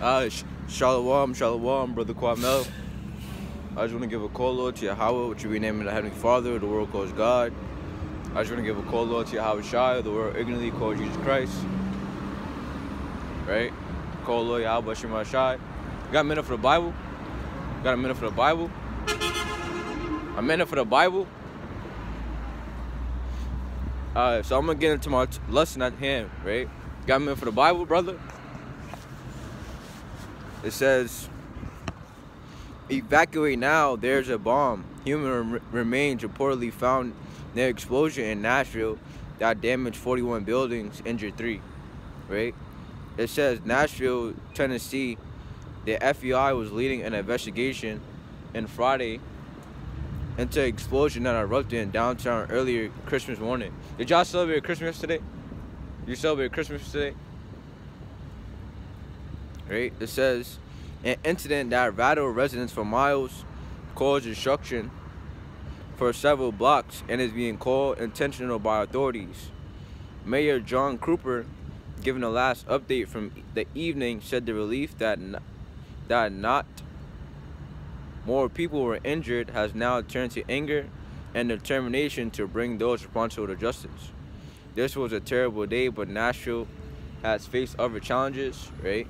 Uh, sh- Shalom, Shalom, Brother Kwamel. I just want to give a call, out to Yahweh, which you rename the Heavenly Father, the world calls God. I just want to give a call, out to Yahweh Shai, the world ignorantly calls Jesus Christ. Right? Call, Lord, Yahweh Shema Shai. Got a minute for the Bible? Got a minute for the Bible? A minute for the Bible? Alright, so I'm to get into my lesson at hand, right? Got a minute for the Bible, brother? It says, evacuate now. There's a bomb. Human rem- remains reportedly found near explosion in Nashville that damaged 41 buildings, injured three. Right? It says Nashville, Tennessee. The FBI was leading an investigation in Friday into an explosion that erupted in downtown earlier Christmas morning. Did y'all celebrate Christmas today? You celebrate Christmas today? Right? It says an incident that rattled residents for miles caused destruction for several blocks and is being called intentional by authorities. Mayor John Cooper, giving the last update from the evening, said the relief that that not more people were injured has now turned to anger and determination to bring those responsible to justice. This was a terrible day, but Nashville has faced other challenges, right?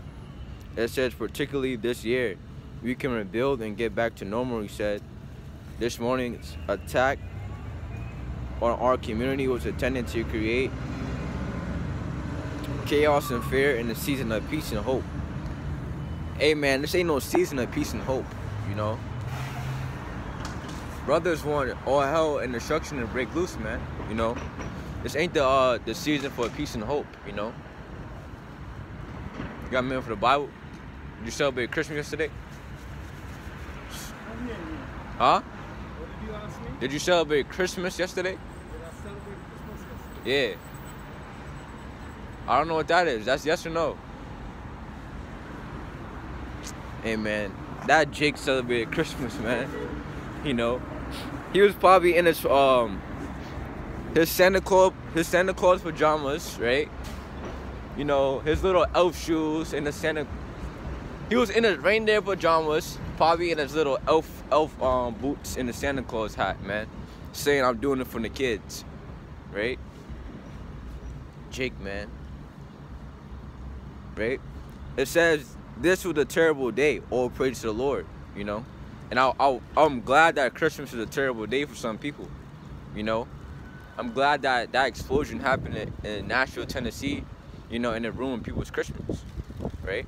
It says, particularly this year, we can rebuild and get back to normal, he said. This morning's attack on our community was intended to create chaos and fear in the season of peace and hope. Hey man, this ain't no season of peace and hope, you know. Brothers want all hell and destruction to break loose, man. You know, this ain't the uh, the season for peace and hope. You know. You got me for the Bible. Did you celebrate Christmas yesterday? Huh? What did you ask me? Did you celebrate Christmas yesterday? Did celebrate Christmas yesterday? Yeah. I don't know what that is. That's yes or no. Hey man, that Jake celebrated Christmas, man. You know, he was probably in his um his Santa Claus his Santa Claus pajamas, right? You know, his little elf shoes and the Santa. He was in his reindeer pajamas, probably in his little elf elf um boots and the Santa Claus hat, man, saying I'm doing it for the kids, right? Jake, man. Right? It says this was a terrible day. All praise to the Lord, you know. And I, I, I'm glad that Christmas is a terrible day for some people, you know. I'm glad that that explosion happened in, in Nashville, Tennessee, you know, and it ruined people's Christmas, right?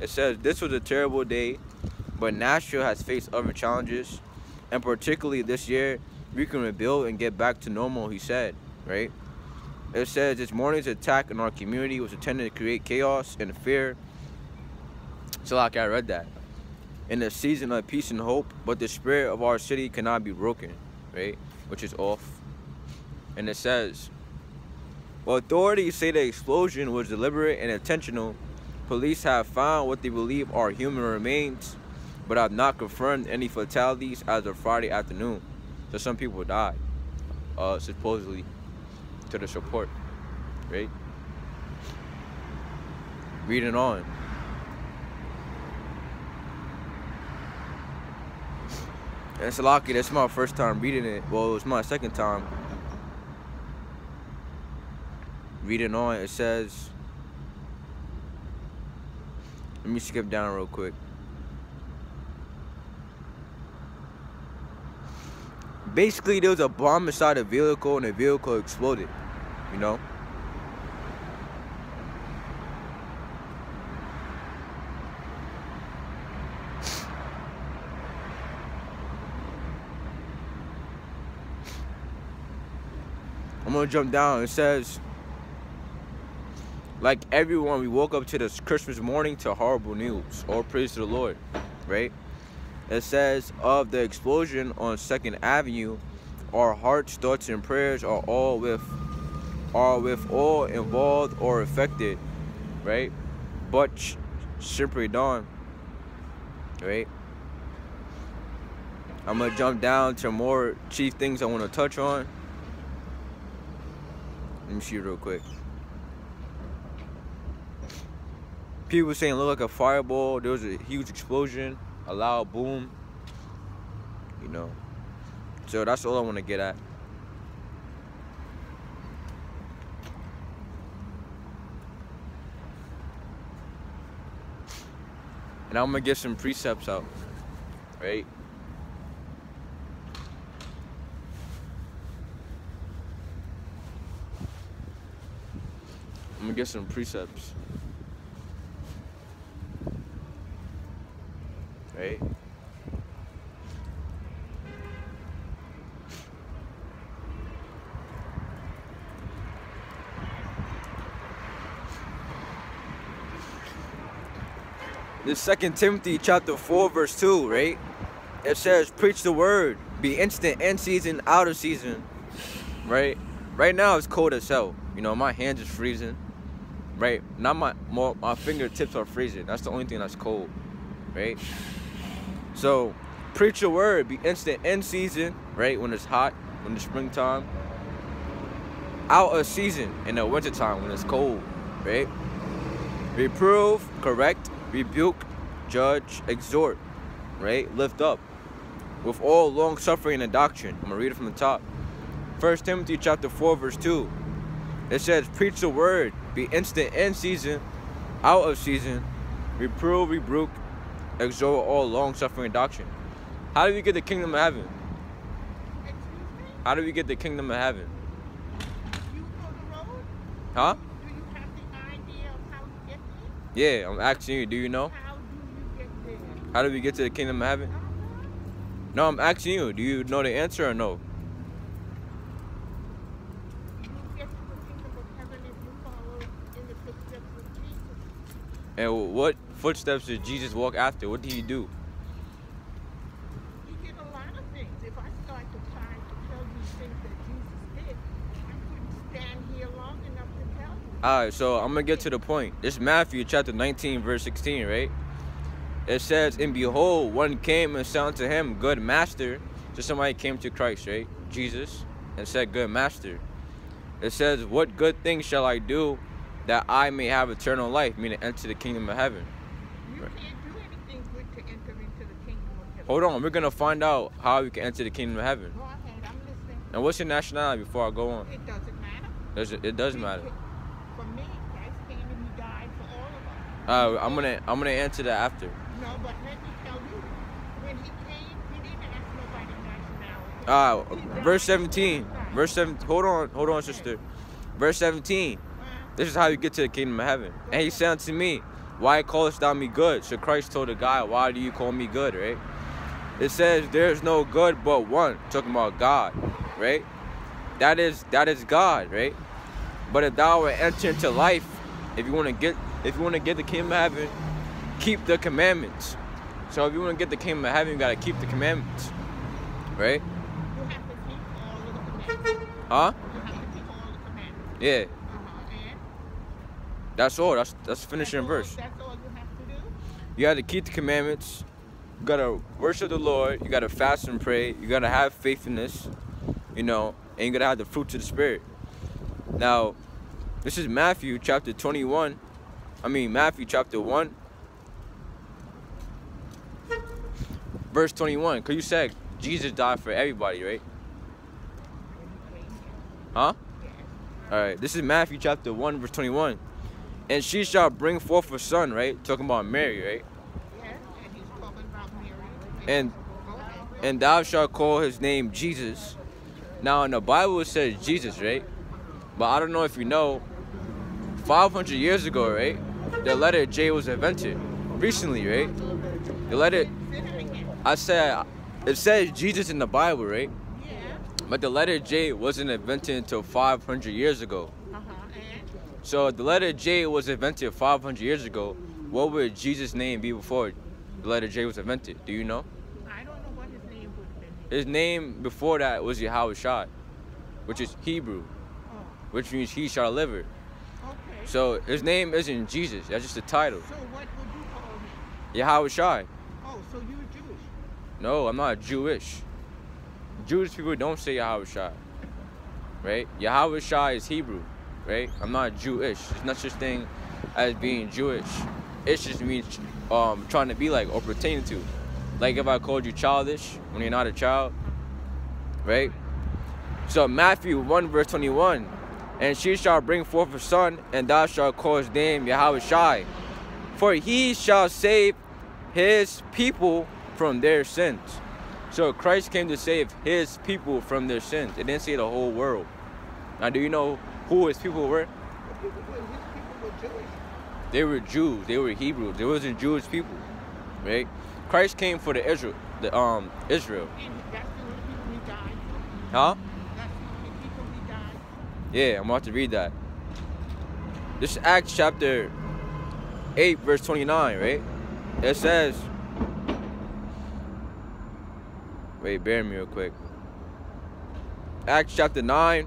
It says this was a terrible day, but Nashville has faced other challenges, and particularly this year, we can rebuild and get back to normal. He said, right? It says this morning's attack in our community was intended to create chaos and fear. So like I read that. In the season of peace and hope, but the spirit of our city cannot be broken, right? Which is off. And it says, well, authorities say the explosion was deliberate and intentional. Police have found what they believe are human remains, but have not confirmed any fatalities as of Friday afternoon. So some people died, uh, supposedly to this report, right? Reading on. And it's lucky that's my first time reading it. Well, it was my second time. Reading on, it says. Let me skip down real quick. Basically, there was a bomb inside a vehicle and the vehicle exploded. You know? I'm gonna jump down. It says, like everyone, we woke up to this Christmas morning to horrible news. All praise to the Lord, right? It says of the explosion on Second Avenue, our hearts, thoughts, and prayers are all with, are with all involved or affected, right? But simply dawn, right? I'm gonna jump down to more chief things I want to touch on. Let me see real quick. People saying it looked like a fireball. There was a huge explosion, a loud boom. You know. So that's all I want to get at. And I'm gonna get some precepts out, right? I'm gonna get some precepts. Right? This second Timothy chapter 4 verse 2, right? It says, preach the word, be instant in season, out of season. Right? Right now it's cold as hell. You know, my hands is freezing. Right? Not my more my fingertips are freezing. That's the only thing that's cold. Right? So preach the word, be instant in season, right? When it's hot, when it's springtime. Out of season in the wintertime when it's cold, right? Reprove, correct, rebuke, judge, exhort, right? Lift up. With all long suffering and doctrine. I'm gonna read it from the top. First Timothy chapter 4, verse 2. It says, Preach the word, be instant in season, out of season, reprove, rebuke, exhort all long suffering and doctrine. How do we get the kingdom of heaven? How do we get the kingdom of heaven? Huh? Yeah, I'm asking you, do you know? How do you get there? How do we get to the kingdom of heaven? No, I'm asking you, do you know the answer or no? You get to the kingdom of heaven if you follow in the footsteps of Jesus. And what footsteps did Jesus walk after? What did he do? You get a lot of things. If I start to try to tell you things that Jesus did, I couldn't stand here long enough to tell you. Alright, so I'm gonna get to the point. This is Matthew chapter 19, verse 16, right? It says, And behold, one came and said unto him, Good master. So somebody came to Christ, right? Jesus, and said, Good master. It says, What good thing shall I do that I may have eternal life, meaning enter the kingdom of heaven? You Right. can't do anything good to enter into the kingdom of heaven. Hold on, we're gonna find out how we can enter the kingdom of heaven. Go ahead, I'm listening. And what's your nationality before I go on? It doesn't matter. Does it, it does We matter. For me, Christ came and he died for all of us. Uh, I'm gonna I'm gonna answer that after. No, but let me tell you, when he came, he didn't ask nobody nationality. Uh, verse 17. Verse 7. Hold on, hold on, sister. Verse 17. Uh, This is how you get to the kingdom of heaven. And he said unto me, Why callest thou me good? So Christ told the guy, Why do you call me good, right? It says there's no good but one. Talking about God, right? That is that is God, right? But if thou were enter into life, if you want to get if you want to get the kingdom of heaven, keep the commandments. So if you want to get the kingdom of heaven, you gotta keep the commandments. Right? you have to keep all of the commandments. Huh? You have to keep all the commandments. Yeah. Uh-huh. And That's all. That's that's finishing that's verse. All, that's all you have to do. You got to keep the commandments. You got to worship the Lord. You got to fast and pray. You got to have faithfulness, you know, and you got to have the fruits of the Spirit. Now, this is Matthew chapter 21. I mean, Matthew chapter 1, verse 21. Because you said Jesus died for everybody, right? Huh? All right. This is Matthew chapter 1, verse 21. And she shall bring forth a son, right? Talking about Mary, right? Yes. And he's talking about Mary. And and thou shalt call his name Jesus. Now in the Bible it says Jesus, right? But I don't know if you know, 500 years ago, right? The letter J was invented recently, right? The letter. I said it says Jesus in the Bible, right? Yeah. But the letter J wasn't invented until 500 years ago. Uh-huh. So the letter J was invented 500 years ago. What would Jesus' name be before the letter J was invented? Do you know? I don't know what his name would have been. His name before that was Yahweh Shai, which is Hebrew, Oh, which means he shall deliver. okay. So his name isn't Jesus, that's just a title. So what would you call him? Yahweh Shai. Oh, so Jewish. No, I'm not Jewish. Jewish people don't say Yahweh Shai. Right? Yahweh Shai is Hebrew. Right? I'm not Jewish. It's not such thing as being Jewish it's just me um, trying to be like or pertaining to. Like if I called you childish when you're not a child, right? So Matthew 1 verse 21, and she shall bring forth a son, and thou shalt call his name Yahweh Shai, for he shall save his people from their sins. So Christ came to save his people from their sins. It didn't say the whole world. Now, do you know who his people were? His people were Jewish. They were Jews. They were Hebrews. They wasn't Jewish people, right? Christ came for the Israel, the um Israel. And that's the people he died. Huh? That's the people he died. Yeah, I'm about to read that. This is Acts chapter 8, verse 29, right? It says, wait, bear me real quick. Acts chapter 9.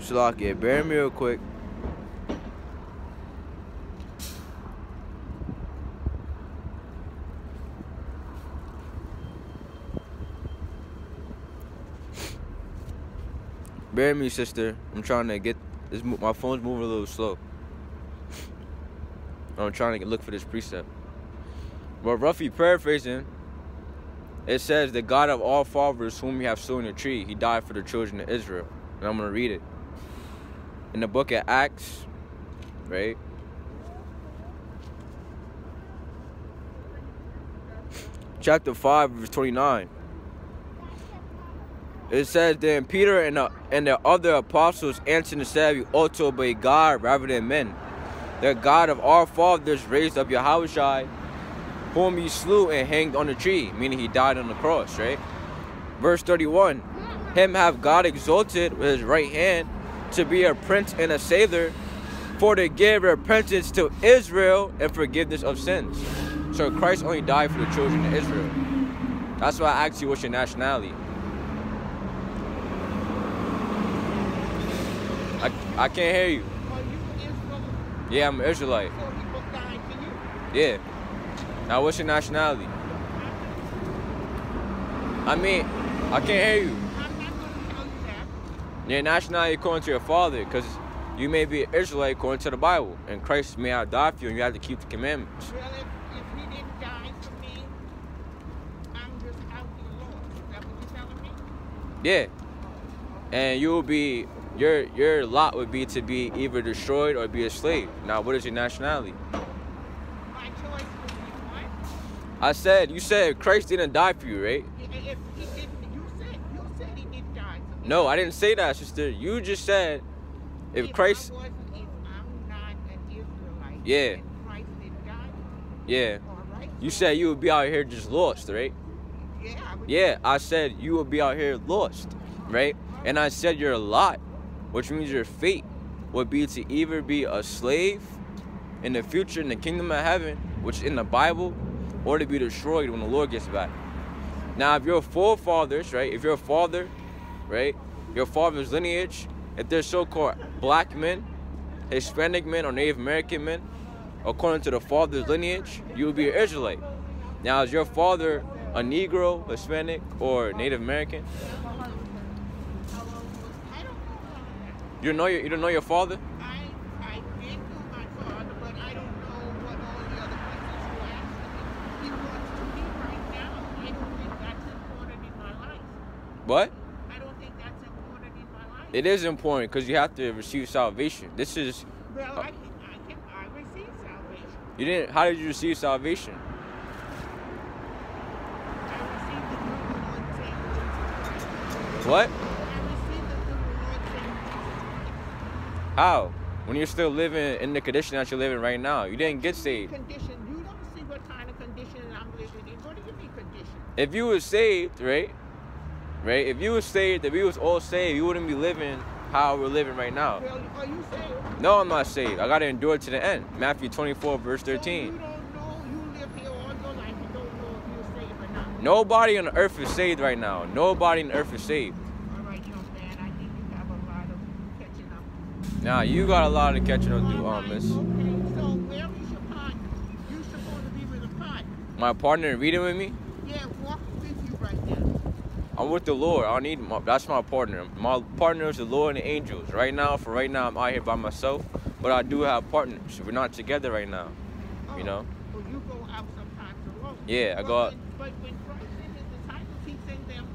Shalakia, bear me real quick. Bear me, sister. I'm trying to get this. My phone's moving a little slow. I'm trying to look for this precept. But roughly paraphrasing, it says, "The God of all fathers, whom you have sown a tree, He died for the children of Israel." And I'm gonna read it in the book of Acts, right? Chapter five, verse twenty-nine. It says then Peter and the, and the other apostles answered and said, "You ought to obey God rather than men. The God of our fathers raised up your Yahushua, whom he slew and hanged on a tree," meaning he died on the cross, right? Verse thirty-one. Him have God exalted with his right hand to be a prince and a savior, for to give repentance to Israel and forgiveness of sins. So Christ only died for the children of Israel. That's why I asked you what's your nationality. I, I can't hear you. Are you Israel? Yeah, I'm an Israelite. So people died for you. Yeah. Now what's your nationality? I mean, I can't hear you. I'm not going to tell you that. Your nationality according to your father, because you may be an Israelite according to the Bible, and Christ may have died for you, and you have to keep the commandments. Well, if, if he didn't die for me, I'm just out here lost. Is that what you're telling me? Yeah. And you will be your your lot would be to be either destroyed or be a slave. Now, what is your nationality? My choice would be what? I said you said Christ didn't die for you, right? If he didn't, you said you said he didn't die. No, I didn't say that, sister. You just said if Christ, I if I'm not an Israelite, Yeah. Christ didn't die, yeah, right. you said you would be out here just lost, right? Yeah, I would Yeah, I said you would be out here lost, right? And I said your lot, which means your fate, would be to either be a slave in the future in the kingdom of heaven, which in the Bible, or to be destroyed when the Lord gets back. Now, if your forefathers, right, if your father, right, your father's lineage, if they're so-called black men, Hispanic men, or Native American men, according to the father's lineage, you will be an Israelite. Now, is your father a Negro, Hispanic, or Native American? You don't know your, you don't know your father? I I did know my father, but I don't know what all the other questions you asked me. Because to me right now, I don't think that's important in my life. What? I don't think that's important in my life. It is important because you have to receive salvation. This is well, uh, I can, I can, I receive salvation. you didn't. How did you receive salvation? I received the Lord Saint Jesus Christ. What? I received the Lord Saint Jesus Christ. How? When you're still living in the condition that you're living right now, you didn't get saved. Condition. You don't see what kind of condition I'm living in. What do you mean condition? If you were saved, right? Right? If you was saved, if we was all saved, you wouldn't be living how we're living right now. Are you saved? No, I'm not saved. I gotta endure to the end. Matthew 24, verse 13. don't know. You live here all your life. You don't know if you're saved or not. Nobody on earth is saved right now. Nobody on earth is saved. All right, young man. I think you have a lot of catching up. Now you got a lot of catching up to do, um, miss. Okay, so where is your partner? You supposed to be with a partner. My partner reading with me. Yeah, walk with you right now. I'm with the Lord. I need my, that's my partner. My partner is the Lord and the angels. Right now, for right now, I'm out here by myself. but I do have partners. We're not together right now. You know? Oh, you go out sometimes alone. Yeah, I go out. But when Christ sent his disciples, he sent them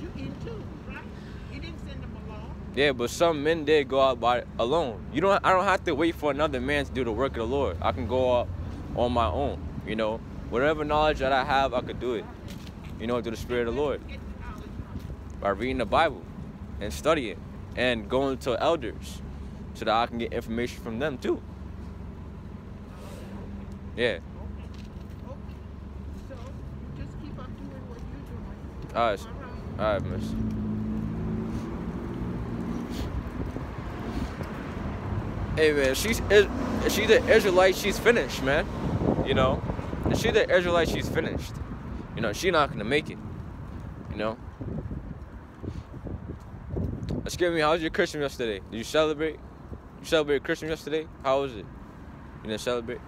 you in too, right? He didn't send them alone. Yeah, but some men did go out by alone. You don't. I don't have to wait for another man to do the work of the Lord. I can go out on my own. You know, whatever knowledge that I have, I could do it. You know, through the Spirit of the Lord Get the knowledge from. By reading the Bible and studying and going to elders so that I can get information from them too. Yeah. All right. All right. Miss. Hey man, she's she's an Israelite. She's finished, man. You know, she's an Israelite. She's finished. You know, she's not gonna make it. You know. Excuse me. How was your Christmas yesterday? Did you celebrate? You celebrated Christmas yesterday? How was it? You didn't celebrate?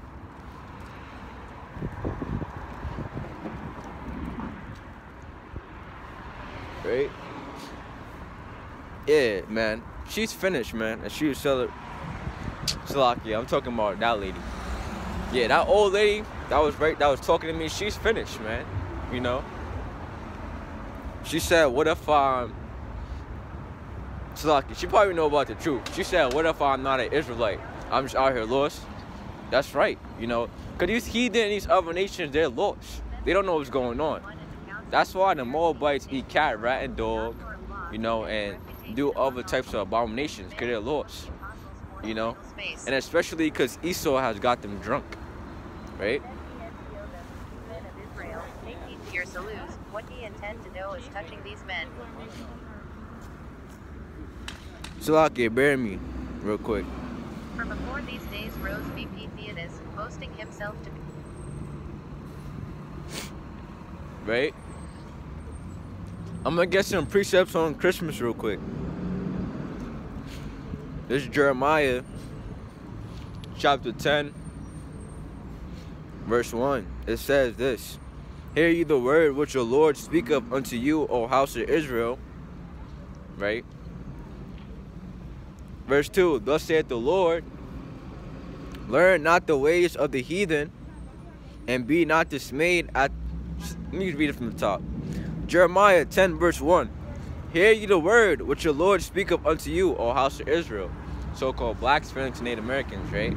Right? Yeah, man. She's finished, man. And she was celebrating. Salakia, I'm talking about that lady. Yeah, that old lady that was right that was talking to me, she's finished, man. You know? She said, what if I'm Salaki, she probably know about the truth. She said, what if I'm not an Israelite? I'm just out here lost. That's right, you know. Cause these heathen, these other nations, they're lost. They don't know what's going on. That's why the Moabites eat cat, rat, and dog, you know, and do other types of abominations because they're lost, you know. And especially because Esau has got them drunk, right? What he intend to do is touching these men. Salakia, bear me, real quick. For before these days rose VP Theudas, boasting himself to be right? I'm gonna get some precepts on Christmas real quick. This is Jeremiah chapter 10, verse 1. It says this Hear ye the word which the Lord speaketh unto you, O house of Israel. Right? Verse 2 Thus saith the Lord, Learn not the ways of the heathen, and be not dismayed at let me read it from the top. Jeremiah 10, verse 1. Hear ye the word which the Lord speaketh unto you, O house of Israel. So called blacks, Hispanics, Native Americans, right?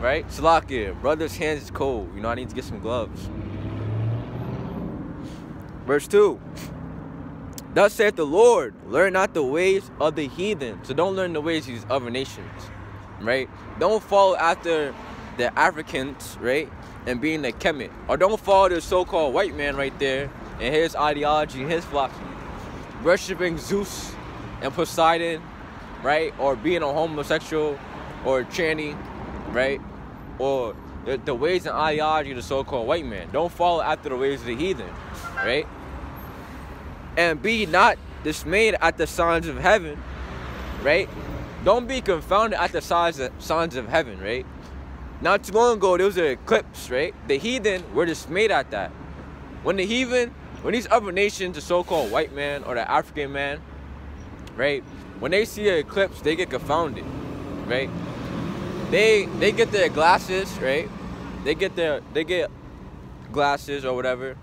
Right? Salakia, brother's hands is cold. You know, I need to get some gloves. Verse 2. Thus saith the Lord, learn not the ways of the heathen. So don't learn the ways of these other nations right? Don't follow after the Africans, right? And being a Kemet. Or don't follow the so-called white man right there and his ideology and his philosophy. Worshipping Zeus and Poseidon, right? Or being a homosexual or a tranny, right? Or the, the ways and ideology of the so-called white man. Don't follow after the ways of the heathen, right? And be not dismayed at the signs of heaven, right? Don't be confounded at the signs of, signs of heaven, right? Not too long ago, there was an eclipse, right? The heathen were dismayed at that. When the heathen, when these other nations, the so-called white man or the African man, right? When they see an eclipse, they get confounded, right? They they get their glasses, right? They get their they get glasses or whatever.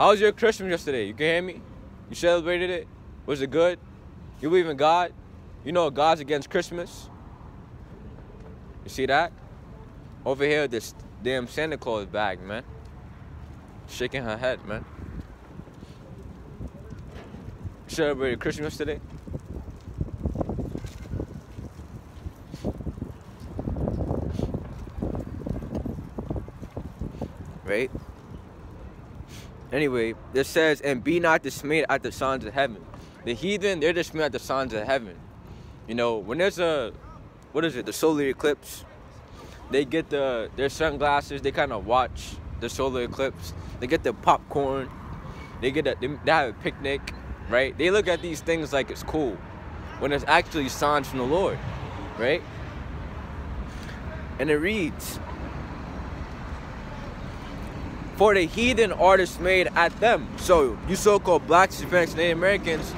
How was your Christmas yesterday? You can hear me? You celebrated it? Was it good? You believe in God? You know God's against Christmas? You see that? Over here, this damn Santa Claus bag, man. Shaking her head, man. Celebrated Christmas today? Right? Anyway, this says, and be not dismayed at the signs of heaven. The heathen, they're dismayed at the signs of heaven. You know, when there's a, what is it, the solar eclipse, they get the their sunglasses, they kind of watch the solar eclipse. They get the popcorn, they get a, they, they have a picnic, right? They look at these things like it's cool, when it's actually signs from the Lord, right? And it reads, for the heathen artists made at them. So you so-called blacks, Hispanics, Native Americans,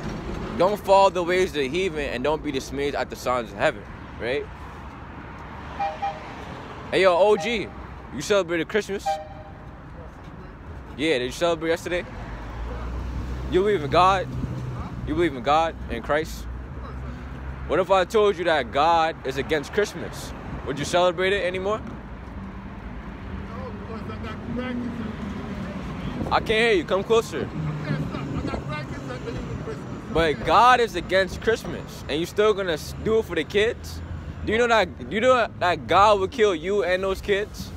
don't follow the ways of the heathen and don't be dismayed at the signs of heaven, right? Hey yo, OG, you celebrated Christmas? Yeah, did you celebrate yesterday? You believe in God? You believe in God and Christ? What if I told you that God is against Christmas? Would you celebrate it anymore? I can't hear you. Come closer. But God is against Christmas, and you still gonna do it for the kids? Do you know that? Do you know that God will kill you and those kids?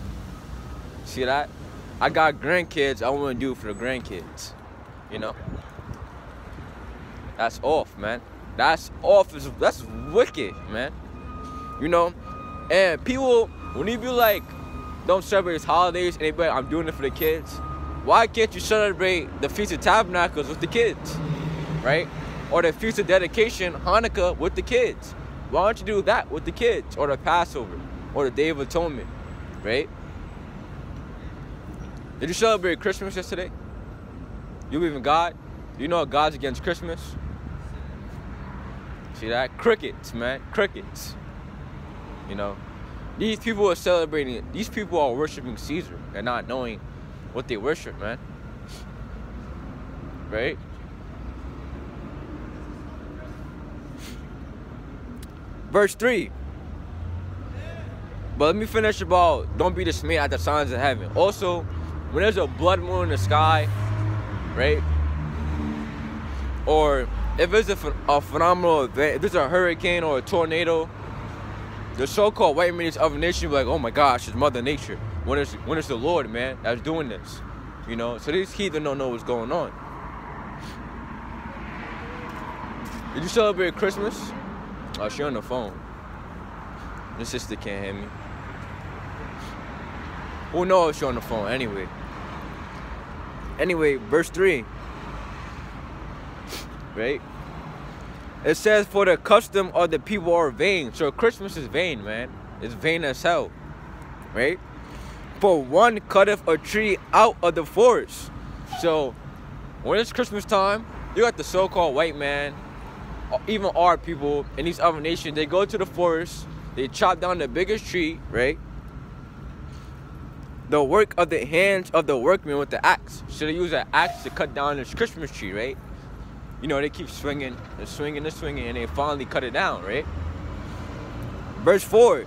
See that? I got grandkids. I want to do it for the grandkids. You know. That's off, man. That's off. That's wicked, man. You know, and people when you be like, don't celebrate holidays, they I'm doing it for the kids. Why can't you celebrate the Feast of Tabernacles with the kids, right? Or the Feast of Dedication, Hanukkah, with the kids? Why don't you do that with the kids? Or the Passover, or the Day of Atonement, right? Did you celebrate Christmas yesterday? You believe in God? You know God's against Christmas? See that? Crickets, man. Crickets. You know? These people are celebrating, these people are worshiping Caesar and not knowing what they worship, man. Right? Verse 3. But let me finish about don't be dismayed at the signs of heaven. Also, when there's a blood moon in the sky, right? Or if there's a, a phenomenal event, if there's a hurricane or a tornado, the so-called white man of a nation like, oh my gosh, it's Mother Nature. When is when is the Lord, man, that's doing this. You know, so these heathen don't know what's going on. Did you celebrate Christmas? Oh, she on the phone. Your sister can't hear me. Who knows she on the phone anyway? Anyway, verse 3. Right? It says, For the custom of the people are vain. So Christmas is vain, man. It's vain as hell. Right? For one cutteth a tree out of the forest. So when it's Christmas time, you got the so-called white man, even our people in these other nations, they go to the forest, they chop down the biggest tree, right? The work of the hands of the workmen with the axe. So they use an axe to cut down this Christmas tree, right? You know, they keep swinging and swinging and swinging, and they finally cut it down, right? Verse 4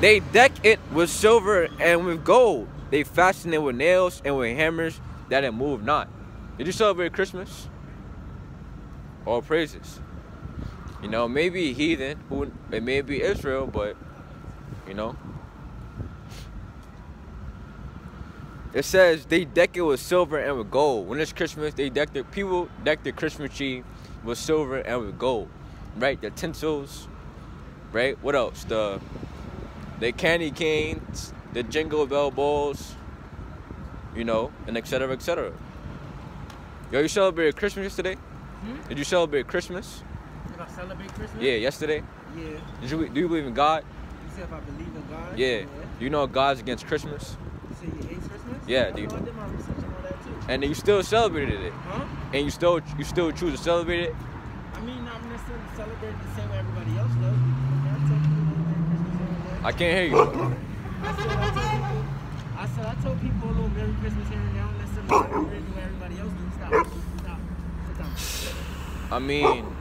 They deck it with silver and with gold. They fasten it with nails and with hammers that it move not. Did you celebrate Christmas? All praises. You know, maybe heathen, who it may be Israel, but you know. It says they deck it with silver and with gold. When it's Christmas, they deck their people deck their Christmas tree with silver and with gold. Right? The tinsels. Right? What else? The the candy canes, the jingle bell balls, you know, and etc. etc. Yo, you celebrated Christmas yesterday? Hmm? Did you celebrate Christmas? Did I celebrate Christmas? Yeah, yesterday. Yeah. Did you do you believe in God? You said if I believe in God? Yeah. You know God's against Christmas? You said you? Yeah, dude. I did my research on all that too. And you still celebrated it. Huh? And you still you still choose to celebrate it? I mean, I'm necessarily celebrating the same way everybody else does. I tell people Merry Christmas every day. I can't hear you. I said I told people. I said I told people a little Merry Christmas here and. I don't necessarily celebrate the way everybody else does. Stop. Stop. Sit down. Sit I mean, down.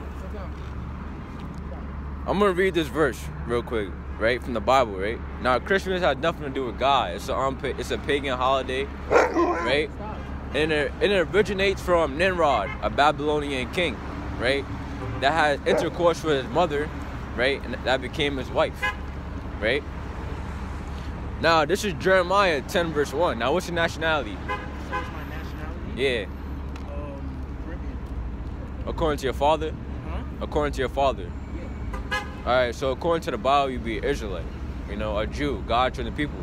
I'm gonna read this verse real quick, right from the Bible, right? Now, Christmas has nothing to do with God. It's a unpa- it's a pagan holiday, right? And it, it originates from Nimrod, a Babylonian king, right? That had intercourse with his mother, right? And that became his wife, right? Now, this is Jeremiah 10, verse 1. Now, what's your nationality? So it's my nationality. Yeah, Um, Caribbean. according to your father? Huh? According to your father. All right, so according to the Bible, you be an Israelite, you know, a Jew, God to the people.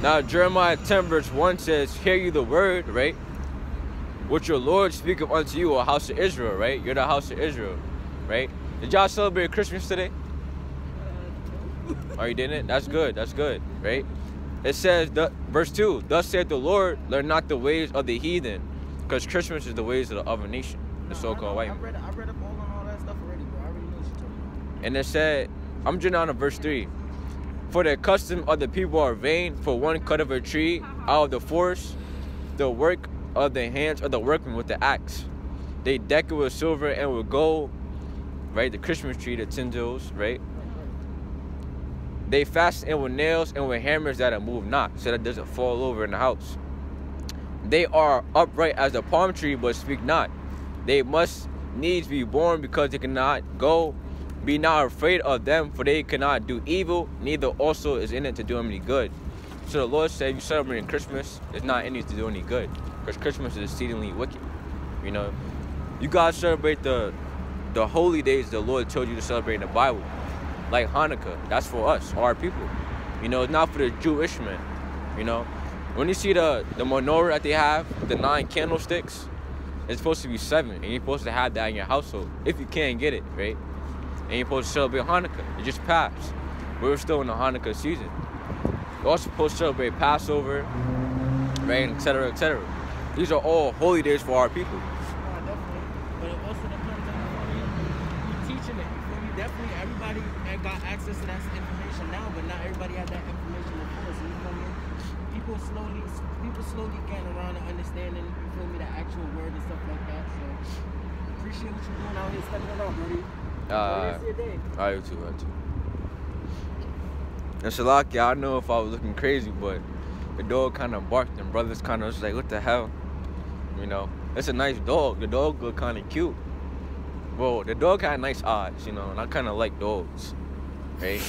Now, Jeremiah 10, verse 1 says, Hear you the word, right? Which your Lord speaketh unto you, a house of Israel, right? You're the house of Israel, right? Did y'all celebrate Christmas today? Oh, you didn't? That's good, that's good, right? it says, the, verse 2, Thus saith the Lord, learn not the ways of the heathen, because Christmas is the ways of the other nation, the so-called white I read, I read up all on all that stuff already, bro. I already know what you're talking about. And it said, I'm jumping on verse 3. For the custom of the people are vain, for one cut of a tree out of the forest, the work of the hands of the workmen with the axe. They deck it with silver and with gold, right? The Christmas tree, the tinsels, right? They fasten it with nails and with hammers that it move not, so that it doesn't fall over in the house. They are upright as the palm tree, but speak not. They must needs be born because they cannot go. Be not afraid of them, for they cannot do evil, neither also is in it to do them any good. So the Lord said, you celebrating Christmas, it's not in it to do any good, because Christmas is exceedingly wicked. You know, you gotta celebrate the the holy days the Lord told you to celebrate in the Bible, like Hanukkah. That's for us, our people. You know, it's not for the Jewish men. You know, when you see the the menorah that they have, the nine candlesticks, it's supposed to be seven, and you're supposed to have that in your household if you can't get it, right? And you're supposed to celebrate Hanukkah. It just passed. We're still in the Hanukkah season. We're also supposed to celebrate Passover, right, et cetera, et cetera. These are all holy days for our people. Definitely. But it also depends on how you, teaching it. You? Definitely, everybody got access to that information now, but not everybody had that information before. So you feel me? People slowly, people slowly getting around to understanding. You feel me? The actual word and stuff like that. So appreciate what you're doing out here, stepping it up, buddy. Uh. I do too, I too. And Shalaki, I know if I was looking crazy, but the dog kind of barked, and brothers kind of was like, "What the hell?" You know, it's a nice dog. The dog look kind of cute. Well, the dog had nice eyes, you know, and I kind of like dogs, right?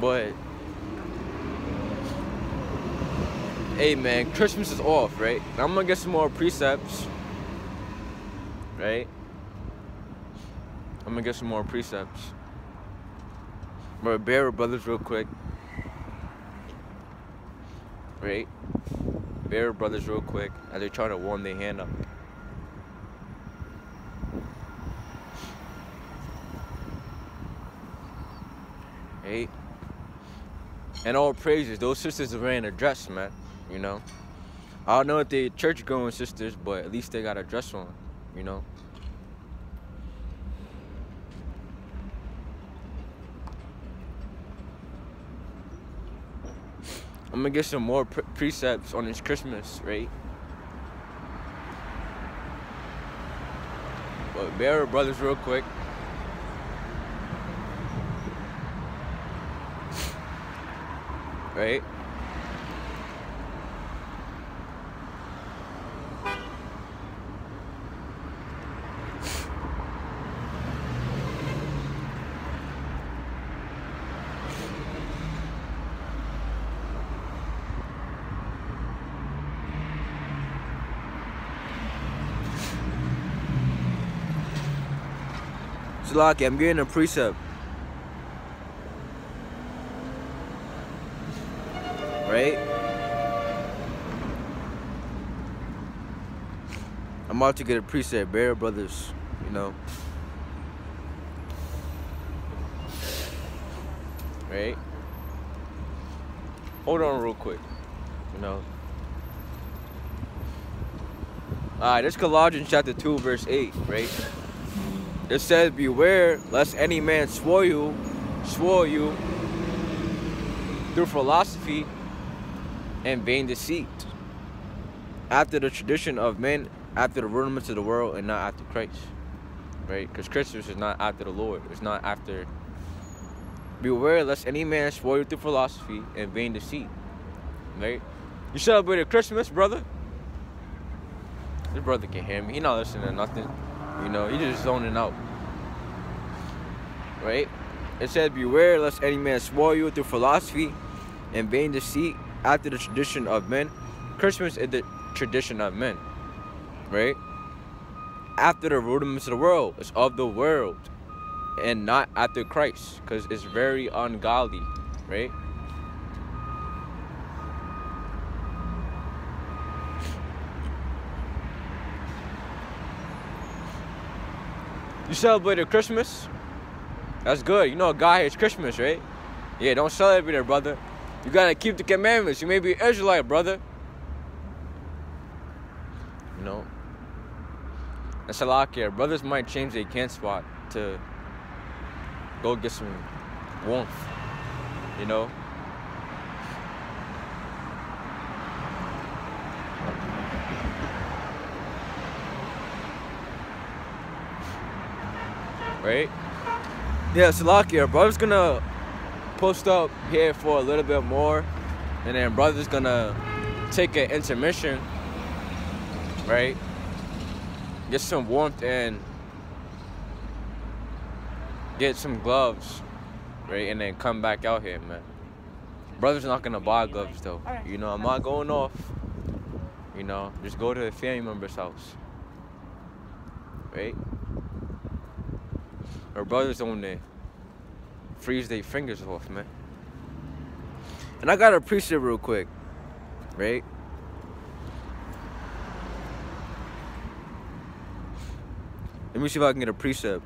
But hey, man, Christmas is off, right? I'm gonna get some more precepts, right? I'm gonna get some more precepts. But bear brothers real quick. Right? Bear brothers real quick as they try to warm their hand up. Right? And all praises, those sisters are wearing a dress, man. You know? I don't know if they church going sisters, but at least they got a dress on, you know? I'm gonna get some more pre- precepts on this Christmas, right? But bear brothers real quick. Right? Salaki, I'm getting a precept. Right? I'm about to get a precept, Bear Brothers, you know. Right? Hold on real quick. You know. Alright, this Colossians chapter 2, verse 8, right? It says, Beware lest any man swore you, swore you through philosophy and vain deceit, after the tradition of men, after the rudiments of the world, and not after Christ. Right? Because Christmas is not after the Lord. It's not after. Beware lest any man swore you through philosophy and vain deceit. Right? You celebrated Christmas, brother? This brother can hear me. He not listening to nothing. You know, he just zoning out. Right? It says, Beware lest any man spoil you through philosophy and vain deceit after the tradition of men. Christmas is the tradition of men. Right? After the rudiments of the world. It's of the world. And not after Christ. Because it's very ungodly. Right? You celebrated Christmas? That's good. You know, God hates Christmas, right? Yeah, don't celebrate it, brother. You gotta keep the commandments. You may be Israelite, brother. You know. And Salakia, brothers might change their camp spot to go get some warmth. You know? Right? Yeah, Salakia, brother's gonna post up here for a little bit more, and then brother's gonna take an intermission, right? Get some warmth and get some gloves, right? And then come back out here, man. Brother's not gonna buy gloves though. You know, I'm not going off. You know, just go to a family member's house, right? Our brothers on there freeze their fingers off, man. And I got a precept real quick, right? Let me see if I can get a precept.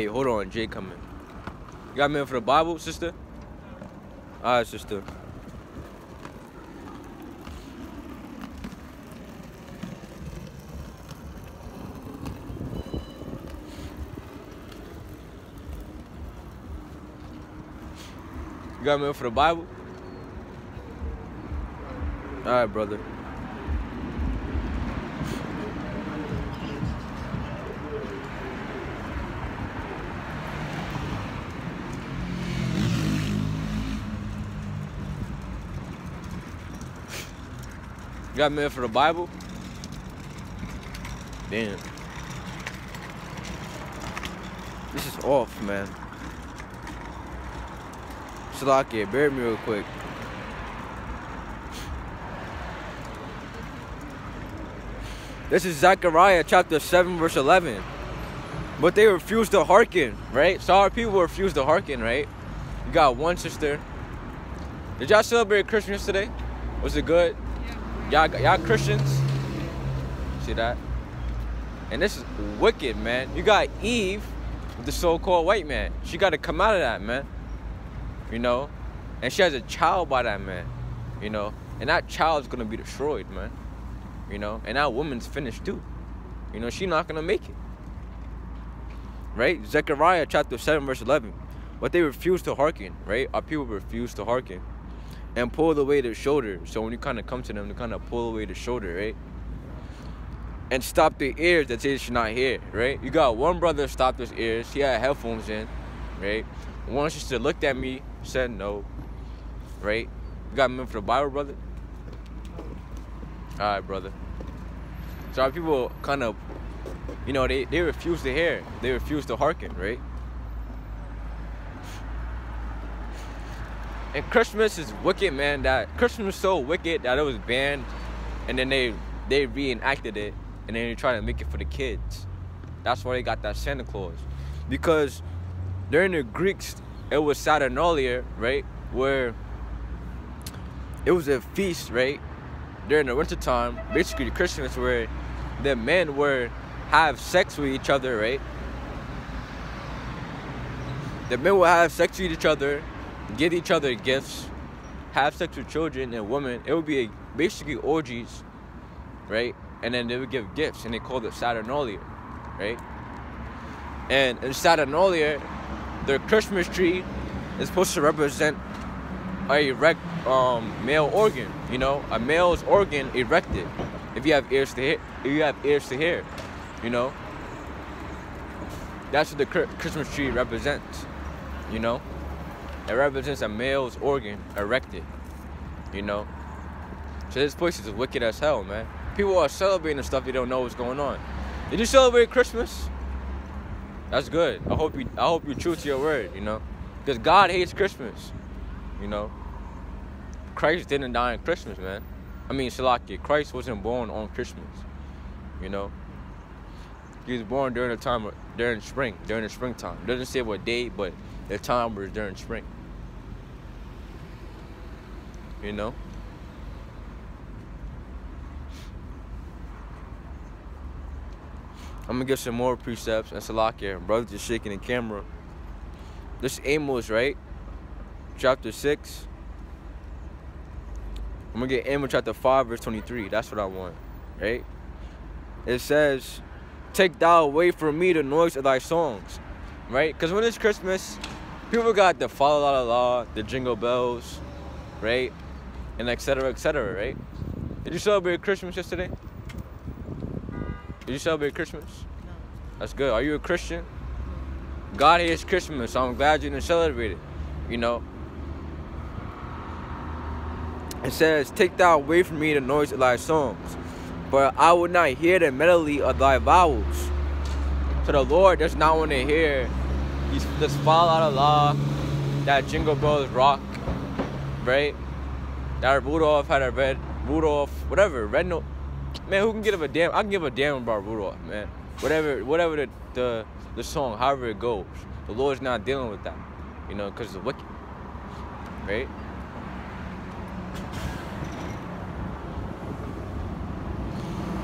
Hey, hold on, Jay coming. You got me in for the Bible, sister? Alright, sister. You got me in for the Bible? Alright, brother. Got me for the Bible? Damn. This is off, man. Salakia, bear me real quick. This is Zechariah chapter 7, verse 11. But they refused to hearken, right? So our people refused to hearken, right? You got one sister. Did y'all celebrate Christmas today? Was it good? Y'all, y'all Christians? See that? And this is wicked, man. You got Eve, the so-called white man. She got to come out of that, man. You know, and she has a child by that man. You know, and that child's gonna be destroyed, man. You know, and that woman's finished too. You know, she's not gonna make it. Right? Zechariah chapter 7, verse 11. But they refused to hearken, right? Our people refused to hearken and pulled away their shoulder. So when you kind of come to them, they kind of pull away the shoulder, right? And stop their ears that they should not hear, right? You got one brother stopped his ears. He had headphones in, right? One sister looked at me, said no, right? You got me for the Bible, brother? All right, brother. So our people kind of, you know, they, they refuse to hear. They refuse to hearken, right? And Christmas is wicked, man. That Christmas is so wicked that it was banned, and then they they reenacted it, and then they try to make it for the kids. That's why they got that Santa Claus, because during the Greeks it was Saturnalia, right, where it was a feast, right, during the wintertime, basically Christmas, where the men were have sex with each other, right. The men would have sex with each other give each other gifts, have sex with children and women. It would be a, basically orgies, right? And then they would give gifts, and they called it Saturnalia, right? And in Saturnalia, their Christmas tree is supposed to represent a erect um, male organ. You know, a male's organ erected. If you have ears to hear, if you have ears to hear, you know. That's what the Christmas tree represents. You know. It represents a male's organ erected. You know? So this place is wicked as hell, man. People are celebrating the stuff they don't know what's going on. Did you celebrate Christmas? That's good. I hope you I hope you're true to your word, you know? Because God hates Christmas. You know? Christ didn't die on Christmas, man. I mean Salakia, Christ wasn't born on Christmas. You know? He was born during the time during spring, during the springtime. Doesn't say what day, but the time was during spring. You know? I'm gonna give some more precepts and Salakia. Brother just shaking the camera. This is Amos, right? Chapter 6. I'm gonna get Amos chapter 5, verse 23. That's what I want. Right? It says, Take thou away from me the noise of thy songs. Right? Because when it's Christmas, people got the fa la la la, the jingle bells, right? And etc. etc. right? Did you celebrate Christmas yesterday? Did you celebrate Christmas? No. That's good. Are you a Christian? God hates Christmas, so I'm glad you didn't celebrate it. You know? It says, Take thou away from me the noise of thy songs, but I will not hear the melody of thy viols. So the Lord does not want to hear this fall out of law, that Jingle Bells rock, right? That Rudolph had a red, Rudolph, whatever, red note. Man, who can give a damn? I can give a damn about Rudolph, man. Whatever, whatever the, the, the song, however it goes. The Lord's not dealing with that, you know, because it's wicked, right?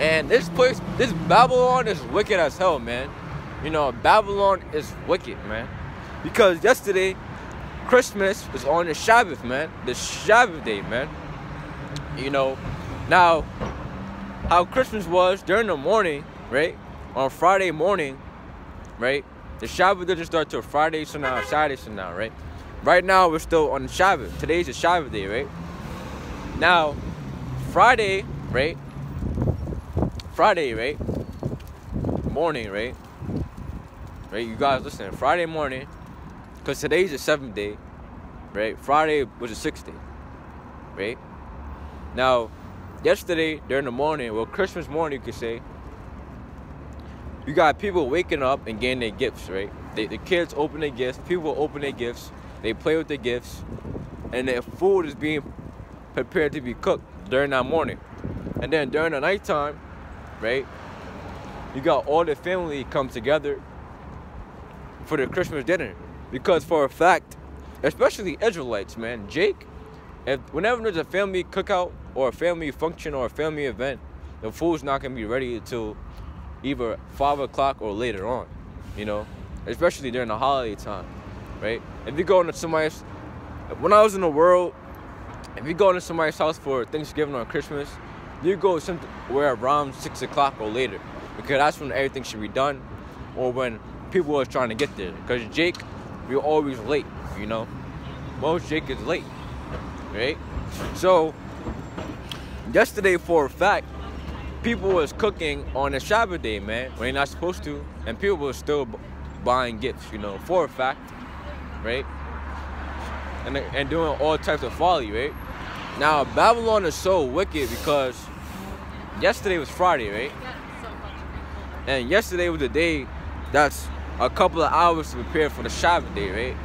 And this place, this Babylon is wicked as hell, man. You know, Babylon is wicked, man. Because yesterday, Christmas was on the Sabbath, man. The Sabbath day, man. You know, now, how Christmas was during the morning, right? On Friday morning, right? The Sabbath doesn't start till Friday, so now Saturday, so now, right? Right now, we're still on the Sabbath. Today's the Sabbath day, right? Now, Friday, right? Friday, right? Morning, right? Right, you guys listen. Friday morning, because today's the seventh day, right? Friday was the sixth day, right? Now, yesterday during the morning, well, Christmas morning, you could say, you got people waking up and getting their gifts, right? They, the kids open their gifts, people open their gifts, they play with their gifts, and their food is being prepared to be cooked during that morning. And then during the nighttime, right? You got all the family come together for the Christmas dinner. Because for a fact, especially Israelites, man, Jake, if whenever there's a family cookout or a family function or a family event, the food's not gonna be ready until either five o'clock or later on, you know, especially during the holiday time, right? If you go into somebody's, when I was in the world, if you go into somebody's house for Thanksgiving or Christmas, you go somewhere around six o'clock or later, because that's when everything should be done, or when people are trying to get there. Because Jake, you're always late, you know. Most Jake is late, right? So yesterday, for a fact, people was cooking on a Shabbat day, man, when they're not supposed to, and people were still buying gifts, you know, for a fact, right? And and doing all types of folly, right? Now Babylon is so wicked because yesterday was Friday, right? And yesterday was the day that's a couple of hours to prepare for the Shabbat day, right?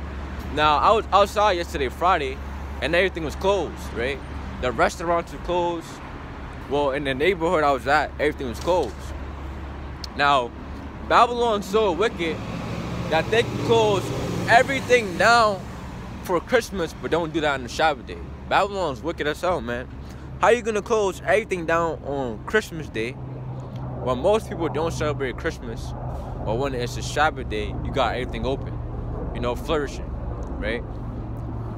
Now I was outside yesterday, Friday, and everything was closed, right? The restaurants were closed. Well, in the neighborhood I was at, everything was closed. Now, Babylon's so wicked that they close everything down for Christmas, but don't do that on the Shabbat day. Babylon's wicked as hell, man. How you gonna close everything down on Christmas day when most people don't celebrate Christmas, or when it's a Shabbat day, you got everything open, you know, flourishing, right?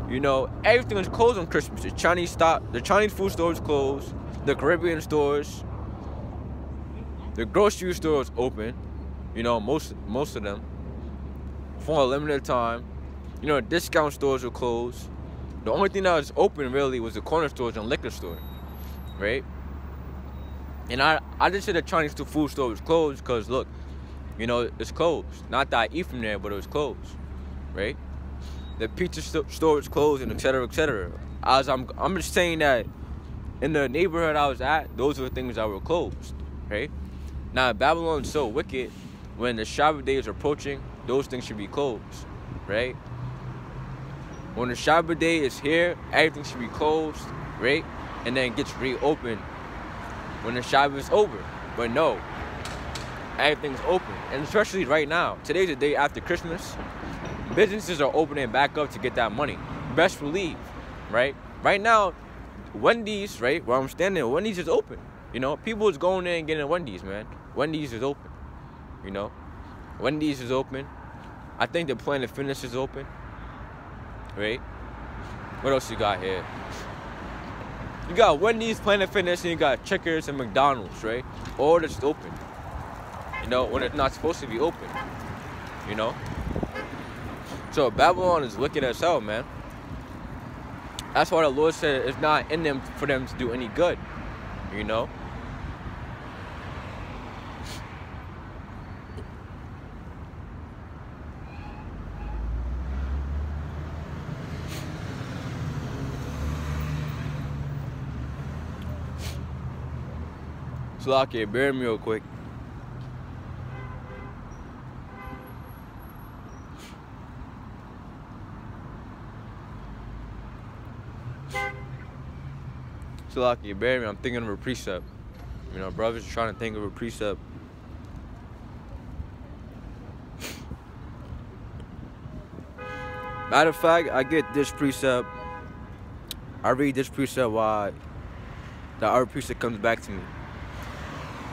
You know, everything is closed on Christmas. The Chinese stop, the Chinese food stores closed, the Caribbean stores, the grocery stores open. You know, most most of them for a limited time. You know, discount stores were closed. The only thing that was open really was the corner stores and liquor store, right? And I, I just said the Chinese food store was closed because look, you know, it's closed. Not that I eat from there, but it was closed, right? The pizza st- store was closed and et cetera, et cetera. As I'm, I'm just saying that in the neighborhood I was at, those were things that were closed, right? Now Babylon's so wicked. When the Shabbat day is approaching, those things should be closed, right? When the Shabbat day is here, everything should be closed, right? And then gets reopened when the Shabbat is over. But no, everything's open, and especially right now. Today's the day after Christmas. Businesses are opening back up to get that money. Best believe, right? Right now, Wendy's, right where I'm standing, Wendy's is open. You know, people is going in and getting Wendy's, man. Wendy's is open. You know, Wendy's is open. I think the Planet Fitness is open. Right? What else you got here? You got Wendy's, Planet Fitness, and you got Checkers and McDonald's, right? All just open. You know, when it's not supposed to be open. You know? So Babylon is wicked as hell, man. That's why the Lord said it's not in them for them to do any good. You know? Slocky, bear me real quick. Slocky, bear me. I'm thinking of a precept. You know, brothers are trying to think of a precept. Matter of fact, I get this precept. I read this precept why the other precept comes back to me.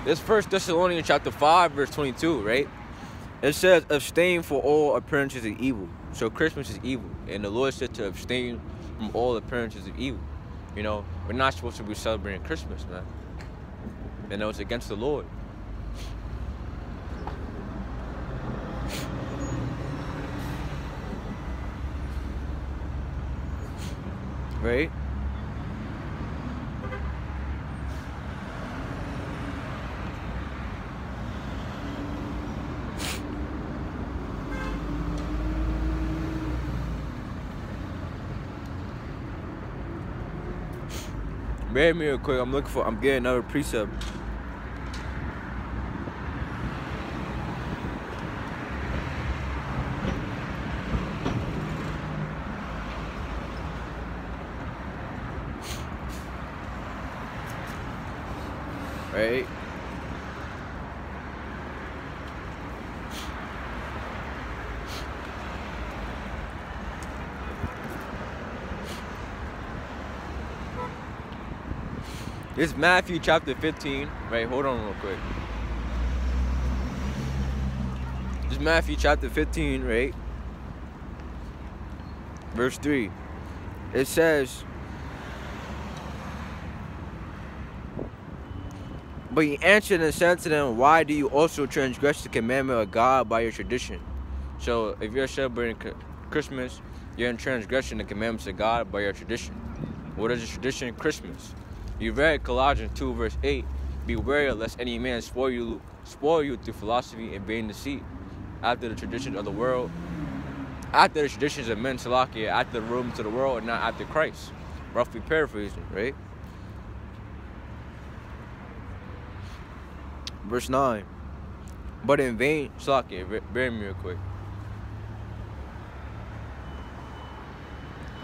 This first Thessalonians chapter 5, verse 22, right? It says, abstain for all appearances of evil. So Christmas is evil. And the Lord said to abstain from all appearances of evil. You know, we're not supposed to be celebrating Christmas, man. You know, it's against the Lord. Right? Me real quick. I'm looking for. I'm getting another precept. Right. It's Matthew chapter 15. Right, hold on real quick. It's Matthew chapter 15, right? Verse 3. It says, But he answered and said to them, Why do you also transgress the commandment of God by your tradition? So if you're celebrating Christmas, you're in transgression the commandments of God by your tradition. What is the tradition? Christmas. You read Colossians 2 verse 8, Beware lest any man spoil you spoil you through philosophy and vain deceit, after the traditions of the world, after the traditions of men Salakia, after the rulings of the world, and not after Christ. Roughly paraphrasing, right? Verse 9. But in vain, Salakia, bear me real quick.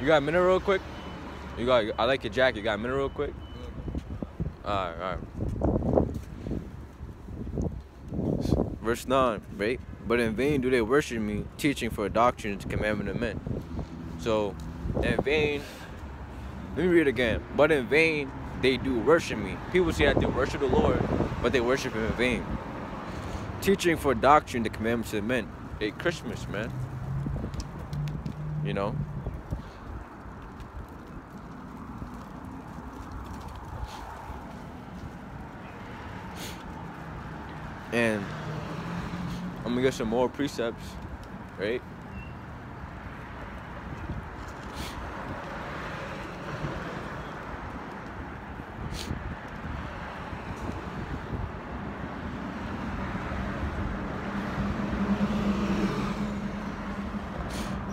You got a minute real quick? You got I like your jacket. You got a minute real quick? Alright, alright. Verse 9, right? But in vain do they worship me, teaching for doctrines, commandment of men. So, in vain, let me read it again. But in vain they do worship me. People say that they worship the Lord, but they worship him in vain. Teaching for doctrine, the commandments of men. Hey, Christmas, man. You know? And I'm gonna get some more precepts, right?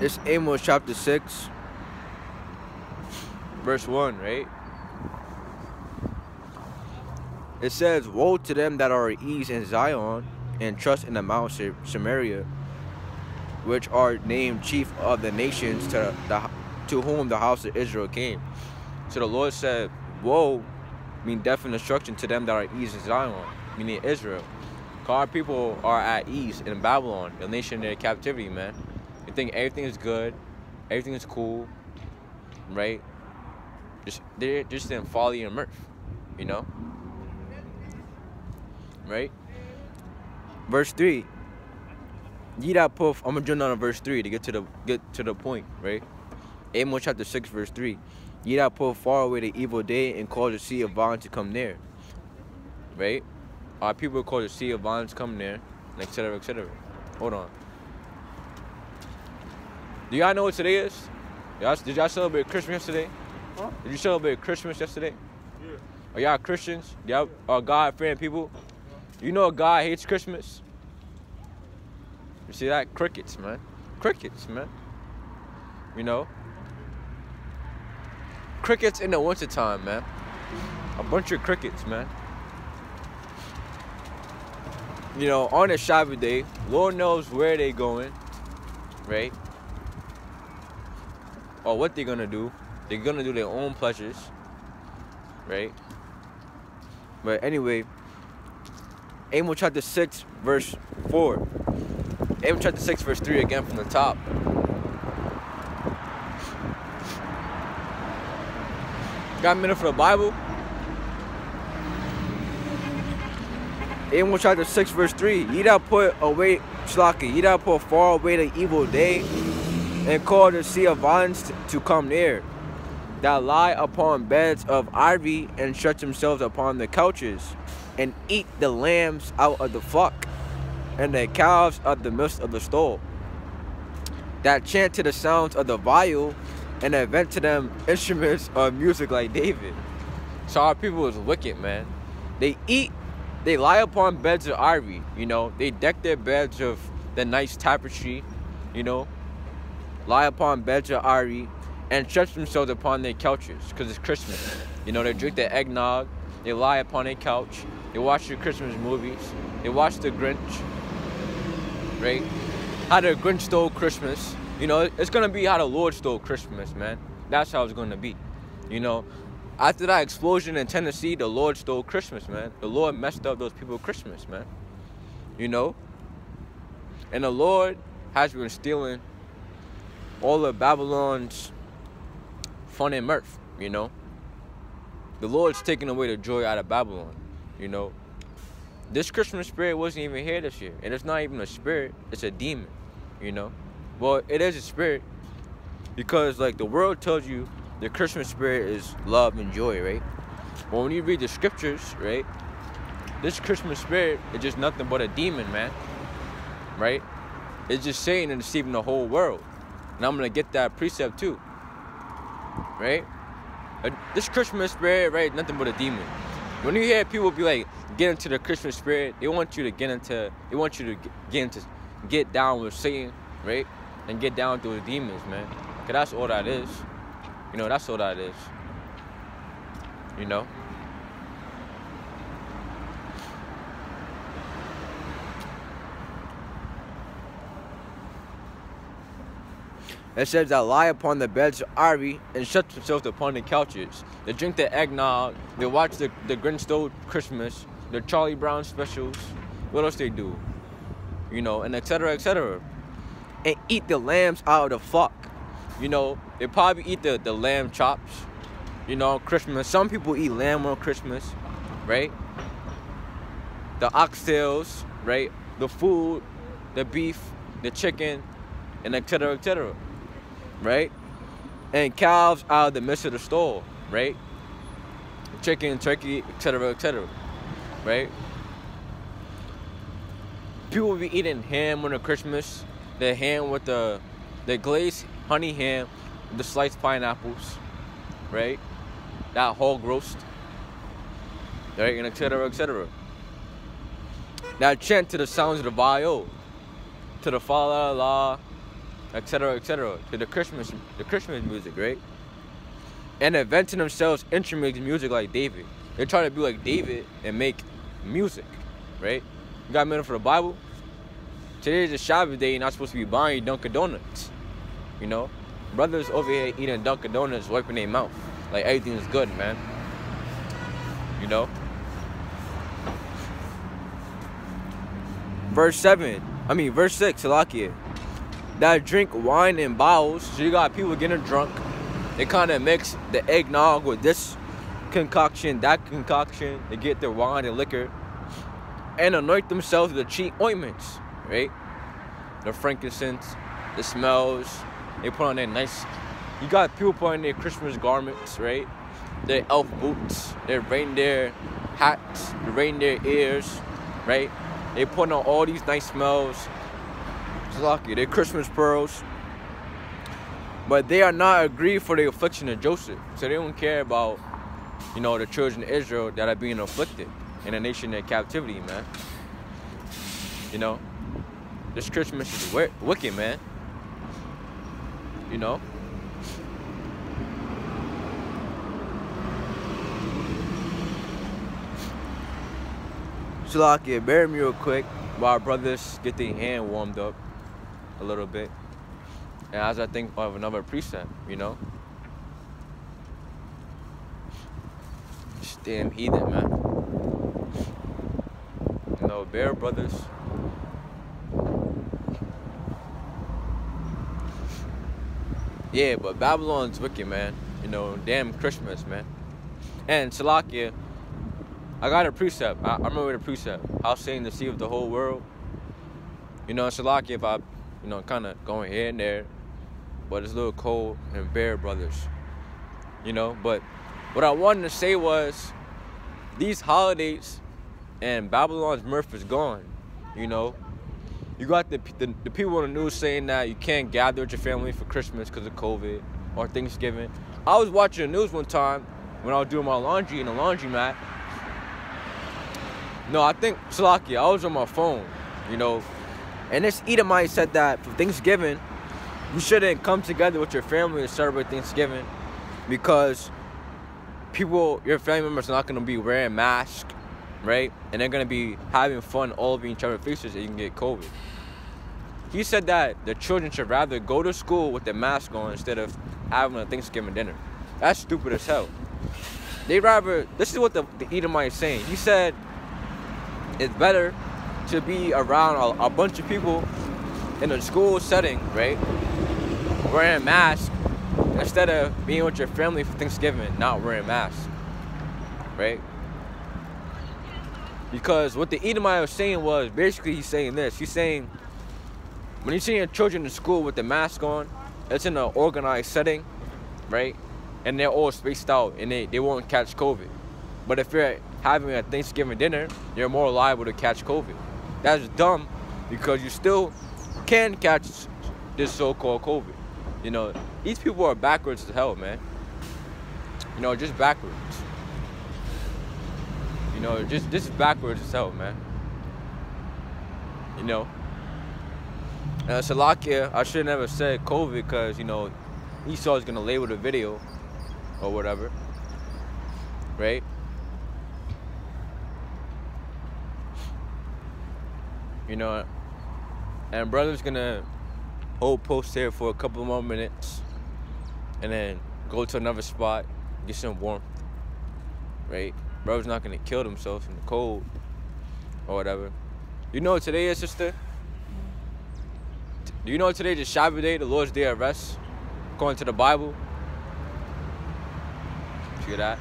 It's Amos chapter 6, verse 1, right? It says, Woe to them that are at ease in Zion and trust in the Mount Samaria, which are named chief of the nations to, the, to whom the house of Israel came. So the Lord said, Woe, mean death and destruction to them that are at ease in Zion, meaning Israel. Our people are at ease in Babylon, the nation in captivity, man. They think everything is good, everything is cool, right? Just they're just in folly and mirth, you know? Right? Verse three. Ye that put I'm gonna jump down to verse three to get to the get to the point, right? Amos chapter six, verse three. Ye that put far away the evil day and cause the sea of violence to come near. Right? Our people cause the sea of violence come near, etc. etc. Hold on. Do y'all know what today is? Y'all, did y'all celebrate Christmas yesterday? Huh? Did you celebrate Christmas yesterday? Yeah. Are y'all Christians? Y'all are God fearing people? You know God hates Christmas? You see that? Crickets, man. Crickets, man. You know? Crickets in the wintertime, man. A bunch of crickets, man. You know, on a Shabbat day, Lord knows where they going, right? Or what they're gonna do. They're gonna do their own pleasures, right? But anyway, Amos chapter 6, verse 4. Amos chapter 6, verse 3 again from the top. Got a minute for the Bible? Amos chapter 6, verse 3. Ye that put away, Shlaki, ye that put far away the evil day, and call the sea of violence to come near, that lie upon beds of ivy and stretch themselves upon the couches, and eat the lambs out of the flock, and the calves of the midst of the stall, that chant to the sounds of the viol, and invent to them instruments of music like David. So our people is wicked, man. They eat, they lie upon beds of ivy, you know, they deck their beds of the nice tapestry, you know, lie upon beds of ivy, and stretch themselves upon their couches because it's Christmas. You know, they drink their eggnog, they lie upon their couch, they watch the Christmas movies, they watch the Grinch, right? How the Grinch stole Christmas. You know, it's gonna be how the Lord stole Christmas, man. That's how it's gonna be. You know, after that explosion in Tennessee, the Lord stole Christmas, man. The Lord messed up those people Christmas, man. You know? And the Lord has been stealing all of Babylon's fun and mirth, you know? The Lord's taking away the joy out of Babylon, you know? This Christmas spirit wasn't even here this year. And it's not even a spirit, it's a demon, you know? Well, it is a spirit because, like, the world tells you the Christmas spirit is love and joy, right? But when you read the scriptures, right, this Christmas spirit is just nothing but a demon, man. Right? It's just Satan and deceiving the whole world. And I'm gonna get that precept too. Right? Uh, This Christmas spirit, right, nothing but a demon. When you hear people be like, get into the Christmas spirit, they want you to get into, they want you to get- into, get down with Satan, right? And get down with the demons, man. Cause that's all that is. You know, that's all that is. You know? It says that lie upon the beds of ivy and shut themselves upon the couches. They drink the eggnog. They watch the, the Grinch Christmas, the Charlie Brown specials. What else they do? You know, and etc. etc. And eat the lambs out of the flock. You know, they probably eat the, the lamb chops. You know, Christmas. Some people eat lamb on Christmas, right? The oxtails, right? The food, the beef, the chicken, and etc. etc right? And calves out of the midst of the stall, right? Chicken, turkey, etc., etc., right? People will be eating ham on the Christmas, the ham with the the glazed honey ham, the sliced pineapples, right? That hog roast, right, and etc., etc. That chant to the sounds of the viol, to the fa la la, etc., etc., to the Christmas, the Christmas music, right? And inventing themselves instruments music like David. They're trying to be like David and make music, right? You got minute for the Bible? Today is a Shabbat day. You're not supposed to be buying Dunkin' Donuts. You know, brothers over here eating Dunkin' Donuts, wiping their mouth like everything is good, man. You know. verse 7, I mean, verse 6, Salakia, that drink wine in bottles. So you got people getting drunk. They kind of mix the eggnog with this concoction, that concoction. They get their wine and liquor and anoint themselves with the cheap ointments, right? The frankincense, the smells. They put on their nice. You got people putting their Christmas garments, right? Their elf boots, their reindeer hats, the reindeer ears, right? They put on all these nice smells. Lucky. They're Christmas pearls. But they are not aggrieved for the affliction of Joseph. So they don't care about, you know, the children of Israel that are being afflicted in a nation in captivity, man. You know? This Christmas is wicked, man. You know? Shalakia, bear me real quick while our brothers get their hand warmed up a little bit. And as I think of another precept, you know? Damn heathen, man. You know, bear brothers. Yeah, but Babylon's wicked, man. You know, damn Christmas, man. And Salakia, I got a precept. I, I remember the precept. How Satan deceived the sea of the whole world. You know, Shalaki, if I, you know, kind of going here and there, but it's a little cold and Bear Brothers. You know, but what I wanted to say was these holidays and Babylon's mirth is gone. You know, you got the, the, the people on the news saying that you can't gather with your family for Christmas because of COVID or Thanksgiving. I was watching the news one time when I was doing my laundry in the laundromat no, I think Salaki, I was on my phone, you know, and this Edomite said that for Thanksgiving, you shouldn't come together with your family to celebrate Thanksgiving because people, your family members, are not going to be wearing masks, right? And they're going to be having fun all over each other's faces and you can get COVID. He said that the children should rather go to school with their mask on instead of having a Thanksgiving dinner. That's stupid as hell. They rather, this is what the, the Edomite is saying. He said, it's better to be around a, a bunch of people in a school setting, right? Wearing masks instead of being with your family for Thanksgiving, not wearing masks, right? Because what the Edomite was saying was basically he's saying this. He's saying when you see your children in school with the mask on, it's in an organized setting, right? And they're all spaced out and they, they won't catch COVID. But if you're having a Thanksgiving dinner, you're more liable to catch COVID. That's dumb because you still can catch this so-called COVID. You know, these people are backwards as hell, man. You know, just backwards. You know, just this is backwards as hell, man. You know. Uh, Salakia, I should never said COVID because, you know, Esau's gonna label the video or whatever. Right? You know. And brother's gonna hold post here for a couple more minutes, and then go to another spot, get some warmth. Right? Brother's not gonna kill himself in the cold or whatever. You know what today is, sister? Do you know today is Shabbat day, the Lord's day of rest, according to the Bible? See that?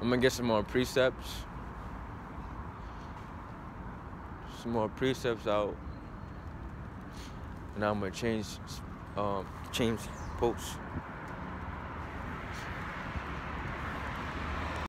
I'm gonna get some more precepts. Some more precepts out. And I'm gonna change um change posts.